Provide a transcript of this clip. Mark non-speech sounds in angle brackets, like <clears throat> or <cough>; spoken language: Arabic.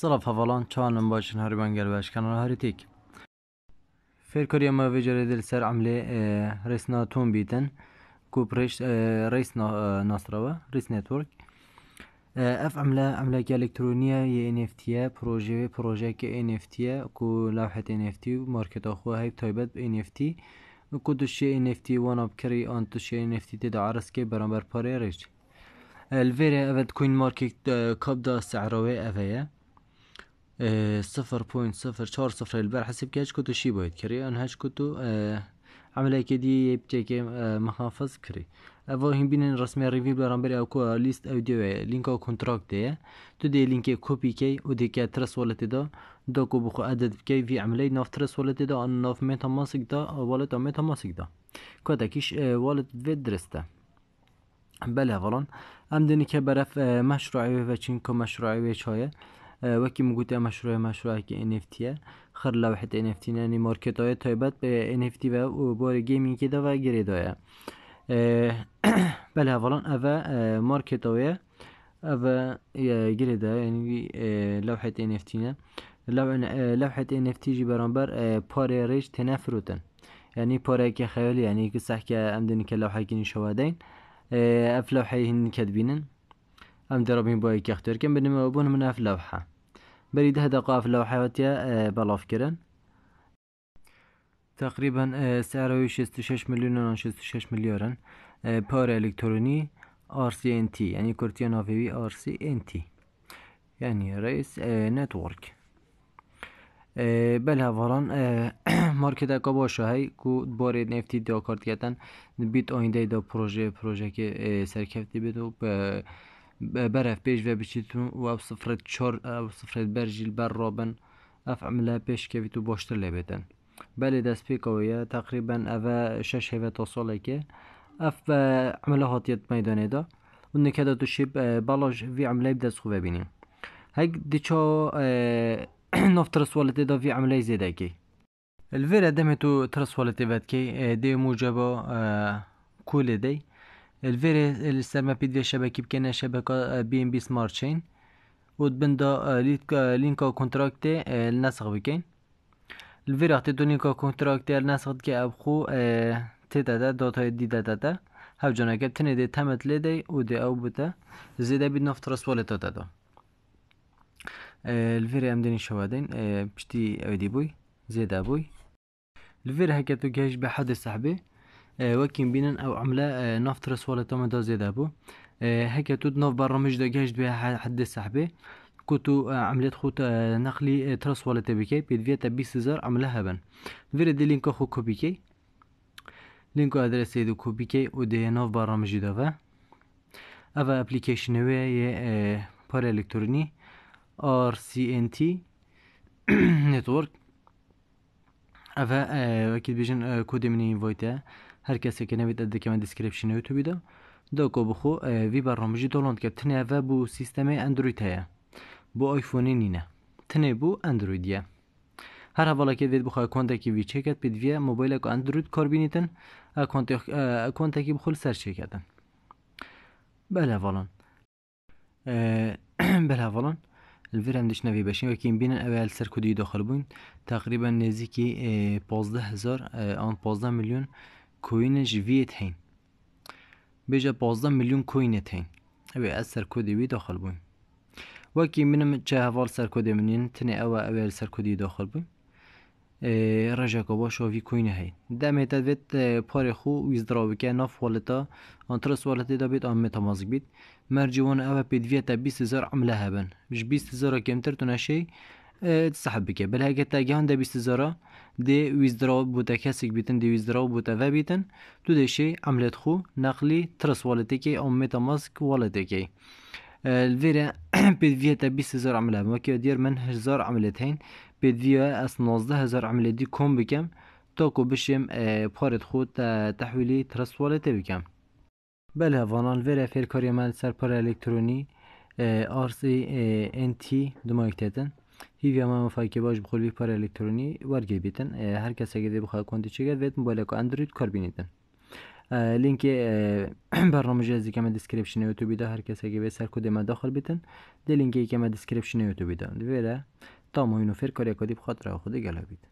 صرف هفالان چان من باشن هاری بانگر باش کنان هاری تیک فیر کاری اما وی جاری دل سر عمله ریس نا تون بیتن. کو پریش ریس نا ناسراوا ریس نتورک اف عمله عمله که الکترونیه یه انفتیه پروژه پروژه که انفتیه کو لوحه انفتی مارکت آخوه هیب تایبت به انفتی و کو وان اب کری آن دوشی انفتی تی دا عرس که برانبر پاره ریش الویره کوین مارکت کب دا سعراوه اوید صفر بوينت صفر شهر صفر البارح حسب كاش كنتو شي بويت كري انا هاش كنتو اه عملها كدي يبتكي اه محافظ كري. افا هم بين رسمي ريفيو برامبري او كو ليست او ديو لينك او كونتراكت دي. تو دي لينك كوبي كي و دي كا ترس ولت دا. دوكو بخو عدد كي في عملي ناف ترس ولت دا ان ناف ميتا ماسك دا والت ميتا ماسك دا. كوتا كيش اه والت فيد درستا بله فلان. ام دني كبرف مشروعي و چين مشروعي و چايه وەکی گوتە مەشروع مەشروعکی NFT خەر لە وحت NFT نانی مارکتۆە تایبەت بە NFT بە بۆرە گەیمینکیداوا گرێدایە بەلا هەڵان ئەە مارکتەوەە ئەە گرێدا ینی لەو حت NFTە لەو حت NFTژی بەرامبەر پارێ ڕێژ تێنە فرروتن ینی پارێکی خەیلی ینی کە سەحکە ئەم دنیکە لەو حەکینی شەوادەین. ئەف لەو حی هین کەدبینن ئەم دەڕبین کن یەکەخ ترکەم بون من اف لوحه. بری ده دەقاف لەو بلاف بەڵافکردن تقریبا سەرەوەی 66 میلیون 66 میلیۆرن پار الکترونی RCNT یعنی کورتیا ناوێوی RCNT یعنی رئیس نتورک. بله هفاران <clears throat> مارکت اکا باشە هەی که بۆێ نفتی دۆکارتیەتەن بیت آینده دا پروژه پروژه که سرکفتی بێت به بيش و بچیتون و أو صفرت چار أو صفرت برجی البر رابن أف عمله پیش که تو باشتر لبتن بله دست پیکاویه تقریبا أو شش هفه تا ساله که اف عمله هاتیت میدانه دا. و نکده تو شیب بالاش وی عمله بدست خوبه بینیم هک دیچا <clears throat> نفتر سوالته دا وی عمله زیده کی الفيرا دمتو ترسوالتي بات كي دي موجبة كل دي. الفيري السلمة بيدفي شبكة بكنا شبكة بي ام بي سمارت تشين وتبندا لينكا كونتراكتي النسخ بكين الفيري اعطيتو لينكا كونتراكتي النسخ كي ابخو تيتا دا دوتا دي دا دا دا. هاو جانا كابتني دي تمت لدي ودي أو بتا زيدا بيد نفط رسولة دا الفيري أمدني شوادين بشتي أودي بوي زيدا بوي الفيري هكاتو جايش بحد السحبه وەکیم بینن ئەو عملە ناف ترسوالەتەمەدا زێدا بوو هەکە تو ناف برامج دەگەشت بێ حد سەحبێ كنتو عملت خوت نقلي ترس ولا تبكي. بيدفيتا بيسزار عملها هبن. فيري دي لينكو خو كوبيكي. لينكو أدرس يدو كوبيكي ودي نوف برامج دافا أفا أبليكيشن وي بار إلكتروني. آر سي إن تي. <clears throat> نتورك. أفا أكيد بيجن كودي مني فويتا هر کسی که نوید ادکه من دیسکریپشن یوتیوبی دا دا کو بخو وی برنامجی دولند که تنه و بو سیستم اندروید هیا بو آیفونی نینه تنه بو اندرویدیه هر حوالا که وید بخواه اکانتا کی وی چکت وی موبایل که اندروید کار بینیتن اکانتا کی بخول سر چکتن بله والان بله والان الفيرم دش باشین و کیم بینن اول سر کدی داخل بوین تقریبا نزدیکی پازده هزار آن ویت هین بیجا پازده میلیون کوینت هین اوی از سر کودی وی داخل بویم. وکی منم چه هوال سر کودی منین تنه أو اول سر کودی داخل بویم. رجا که باش وی کوینه هی دم تدویت پار خو ویزدرا بکه ناف والتا انترس والتا دا بید آن متامازک بید. مرجوان أو پیدویتا بیست هزار عمله هبن. بیست هزار کمتر تو تسحب بکه بل هکه تاگهان دا بیست هزارا دی ویزدرا بوده کسیک بیتن دی ویزدرا و بیتن تو دشه عملت خو نقلی ترس والته که ام متا ماسک والته که الفيرا بيدفيا بيس هزار عملة وكي دير من هزار عملت هين بيدفيا اس نازده هزار عملة دي كوم بكم تاكو بشم بارد خود تحويلي ترس والته بكم بله وانان الفيرا فير كاري مال سر بار الكتروني ار سي ان تي هیوی هیوی همه مفاکی باش بخول بی پر الکترونی ورگی بیتن. هر کس اگه دی بخواه کندی چگه دوید موبایل اکو اندروید کار بینیدن لینک <clears throat> برنامه جزی که ما دسکریپشن یوتیوبی ده هر کس اگه به سر کد ما داخل بیتن دی لینکی که ما دسکریپشن یوتیوبی ده دویره تا مهینو فر کاری اکو دی بخواد را خود گلا بیتن